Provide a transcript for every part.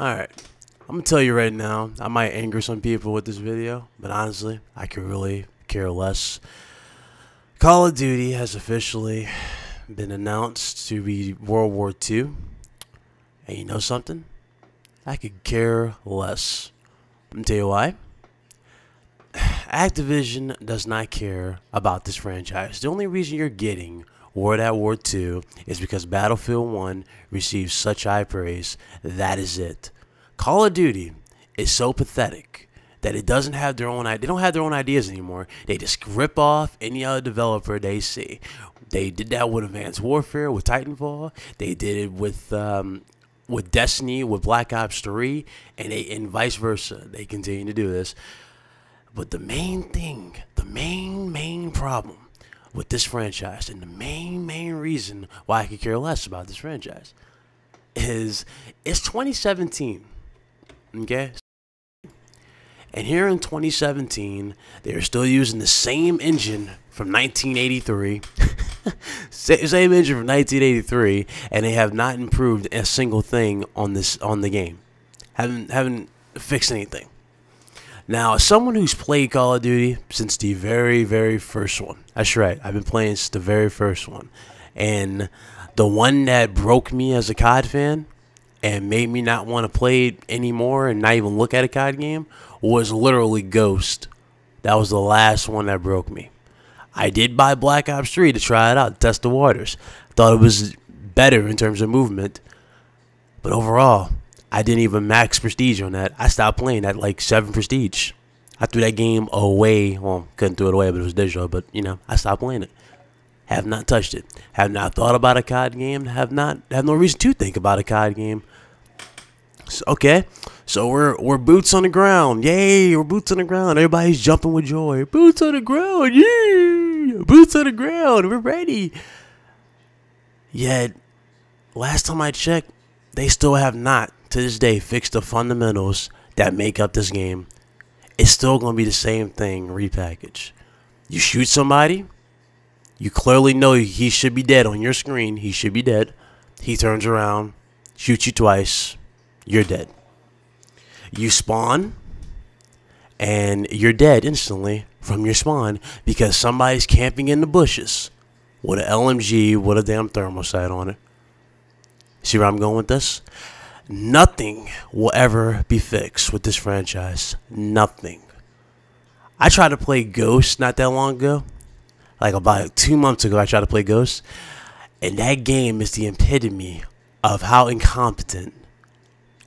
Alright. I'm gonna tell you right now, I might anger some people with this video, but honestly, I could really care less. Call of Duty has officially been announced to be World War II. And you know something? I could care less. I'm tell you why. Activision does not care about this franchise. The only reason you're getting World at War II is because Battlefield 1 received such high praise. That is it. Call of Duty is so pathetic that it doesn't have their own they don't have their own ideas anymore. They just rip off any other developer they see. They did that with Advanced Warfare, with Titanfall. They did it with um, with Destiny, with Black Ops 3, and they and vice versa. They continue to do this. But the main thing, the main main problem with this franchise, and the main main reason why I could care less about this franchise, is it's 2017. Okay. And here in 2017, they're still using the same engine from 1983. same engine from 1983, and they have not improved a single thing on this on the game. Haven't haven't fixed anything. Now, as someone who's played Call of Duty since the very, very first one, that's right, I've been playing since the very first one. And the one that broke me as a COD fan and made me not want to play it anymore and not even look at a COD game was literally Ghost. That was the last one that broke me. I did buy Black Ops 3 to try it out, test the waters. Thought it was better in terms of movement. But overall, I didn't even max prestige on that. I stopped playing at like 7 prestige. I threw that game away. Well, couldn't throw it away, but it was digital. But, you know, I stopped playing it. Have not touched it. Have not thought about a COD game. Have not have no reason to think about a COD game. So, okay, so we're we're boots on the ground. Yay, we're boots on the ground. Everybody's jumping with joy. Boots on the ground. Yay, boots on the ground. We're ready. Yet, last time I checked, they still have not to this day fixed the fundamentals that make up this game. It's still gonna be the same thing repackaged. You shoot somebody, you clearly know he should be dead on your screen. He should be dead. He turns around, shoots you twice you're dead. You spawn, and you're dead instantly from your spawn because somebody's camping in the bushes with an LMG with a damn thermal sight on it. See where I'm going with this? Nothing will ever be fixed with this franchise. Nothing. I tried to play Ghost not that long ago. Like about two months ago, I tried to play Ghost. And that game is the epitome of how incompetent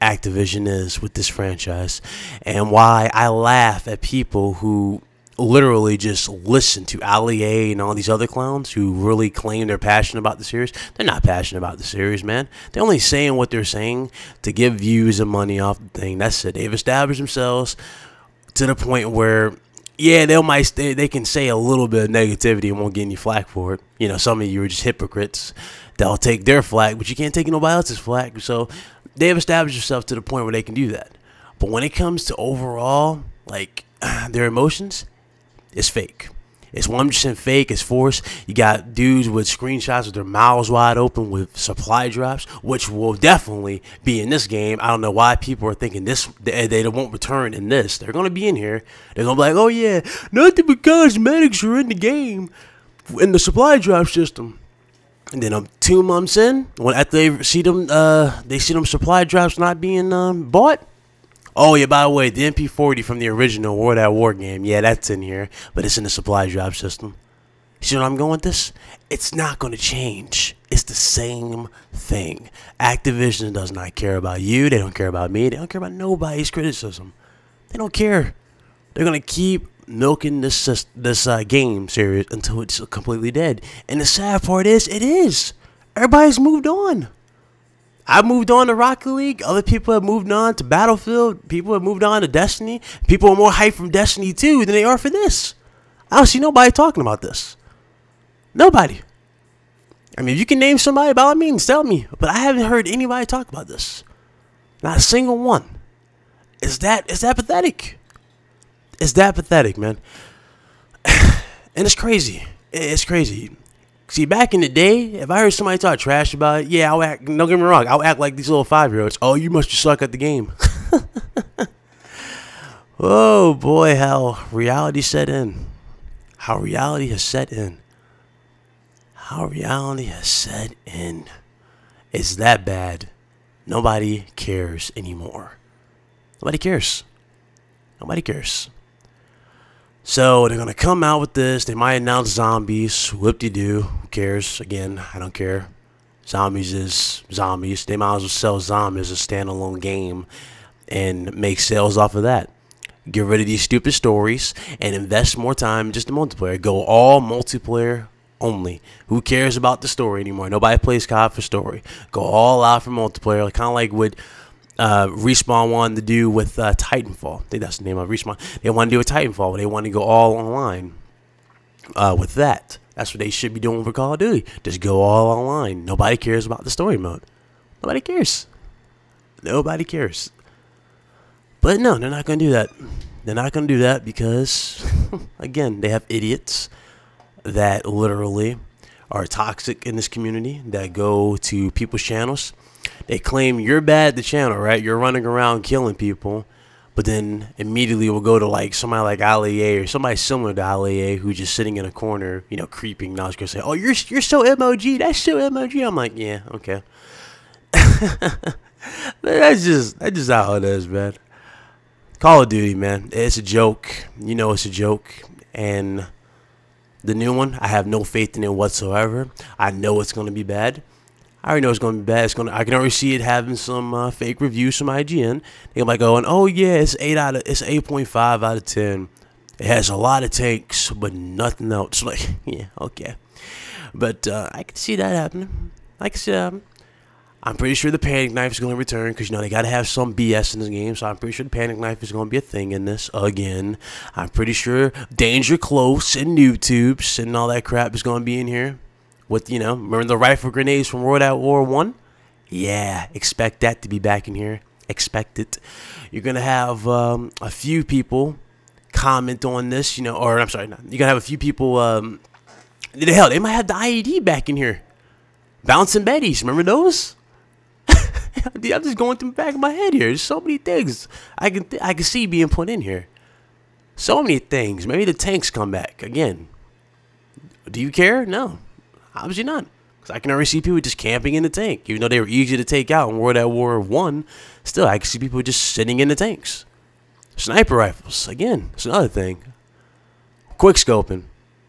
Activision is with this franchise and why I laugh at people who literally just listen to Ali A and all these other clowns who really claim they're passionate about the series. They're not passionate about the series, man. They're only saying what they're saying to get views and money off the thing. That's it. They've established themselves to the point where yeah, they might they, they can say a little bit of negativity and won't get any flack for it. You know, some of you are just hypocrites. They'll take their flack, but you can't take nobody else's flack. So they have established themselves to the point where they can do that. But when it comes to overall, like their emotions, it's fake. It's 100% fake. It's forced. You got dudes with screenshots with their mouths wide open with supply drops, which will definitely be in this game. I don't know why people are thinking this they, they won't return in this. They're going to be in here. They're going to be like, oh, yeah, nothing but cosmetics are in the game in the supply drop system. And then um, two months in, when after they see them, uh, they see them supply drops not being um, bought. Oh yeah, by the way, the MP40 from the original World at War game, yeah, that's in here, but it's in the supply drop system. See what I'm going with this? It's not going to change. It's the same thing. Activision does not care about you. They don't care about me. They don't care about nobody's criticism. They don't care. They're going to keep milking this this uh, game series until it's completely dead. And the sad part is, it is. Everybody's moved on. I've moved on to Rocket League. Other people have moved on to Battlefield. People have moved on to Destiny. People are more hyped from Destiny 2 than they are for this. I don't see nobody talking about this. Nobody. I mean, if you can name somebody, by all means, tell me. But I haven't heard anybody talk about this. Not a single one. Is that is that pathetic? It's that pathetic, man. and it's crazy. It's crazy. See, back in the day, if I heard somebody talk trash about it, yeah, I'll act. Don't get me wrong, I'll act like these little five year olds. Oh, you must just suck at the game. oh boy, how reality set in. How reality has set in. How reality has set in. It's that bad. Nobody cares anymore. Nobody cares. Nobody cares. So they're gonna come out with this. They might announce zombies. Whoop de doo. Who cares? Again, I don't care. Zombies is zombies. They might as well sell zombies as a standalone game and make sales off of that. Get rid of these stupid stories and invest more time just the multiplayer. Go all multiplayer only. Who cares about the story anymore? Nobody plays COD for story. Go all out for multiplayer. Kind of like what uh, Respawn wanted to do with uh, Titanfall. I think that's the name of Respawn. They want to do a Titanfall, but they want to go all online uh, with that. That's what they should be doing for Call of Duty. Just go all online. Nobody cares about the story mode. Nobody cares. Nobody cares. But no, they're not going to do that. They're not going to do that because, again, they have idiots that literally are toxic in this community that go to people's channels they claim you're bad the channel, right? You're running around killing people, but then immediately will go to like somebody like Ali A or somebody similar to Ali A who's just sitting in a corner, you know, creeping. Now gonna say, "Oh, you're you're so MLG. That's so MLG." I'm like, yeah, okay. that's just that's just how it is, man. Call of Duty, man. It's a joke. You know, it's a joke, and the new one, I have no faith in it whatsoever. I know it's gonna be bad. I already know it's going to be bad. It's going to, I can already see it having some uh, fake reviews from IGN. They're like going, oh yeah, it's eight out of it's eight point five out of ten. It has a lot of tanks, but nothing else. Like, yeah, okay. But uh, I can see that happening. Like I can see that happening. I'm pretty sure the panic knife is going to return because you know they got to have some BS in this game. So I'm pretty sure the panic knife is going to be a thing in this again. I'm pretty sure danger close and noob tubes and all that crap is going to be in here with you know remember the rifle grenades from World at War One? Yeah, expect that to be back in here. Expect it. You're gonna have um, a few people comment on this, you know, or I'm sorry, you're gonna have a few people. Um, the hell, they might have the IED back in here. Bouncing Betties, remember those? I'm just going through the back of my head here. There's so many things I can I can see being put in here. So many things. Maybe the tanks come back again. Do you care? No. Obviously not. Because I can already see people just camping in the tank. Even though they were easy to take out in World at War One, still I can see people just sitting in the tanks. Sniper rifles, again, it's another thing. Quick scoping.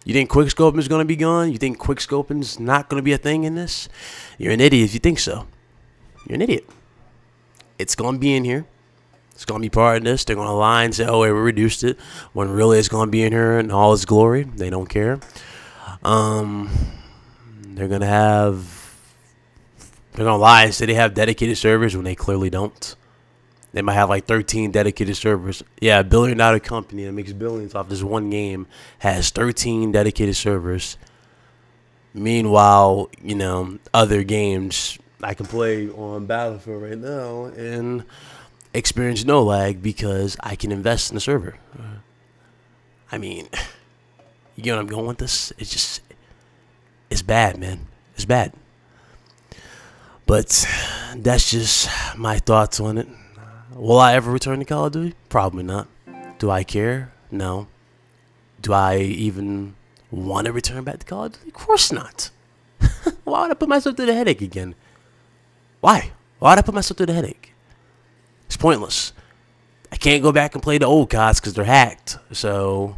You think quick scoping is going to be gone? You think quick scoping is not going to be a thing in this? You're an idiot if you think so. You're an idiot. It's going to be in here. It's going to be part of this. They're going to lie and say, oh, we reduced it. When really it's going to be in here in all its glory. They don't care. Um, they're gonna have they're gonna lie and say they have dedicated servers when they clearly don't. They might have like 13 dedicated servers. Yeah, a billion dollar company that makes billions off this one game has 13 dedicated servers. Meanwhile, you know, other games I can play on Battlefield right now and experience no lag because I can invest in the server. I mean, you know what I'm going with this? It's just it's bad, man. It's bad. But that's just my thoughts on it. Will I ever return to Call of Duty? Probably not. Do I care? No. Do I even want to return back to Call of Duty? Of course not. Why would I put myself through the headache again? Why? Why would I put myself through the headache? It's pointless. I can't go back and play the old CODs because they're hacked. So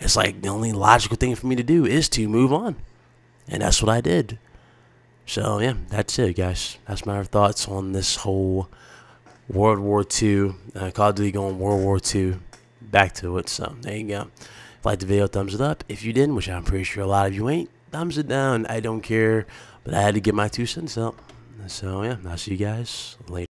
it's like the only logical thing for me to do is to move on. And that's what I did. So, yeah, that's it, guys. That's my thoughts on this whole World War II, uh, Call of Duty going World War II. Back to it. So, there you go. If you liked the video, thumbs it up. If you didn't, which I'm pretty sure a lot of you ain't, thumbs it down. I don't care. But I had to get my two cents out. So, yeah, I'll see you guys later.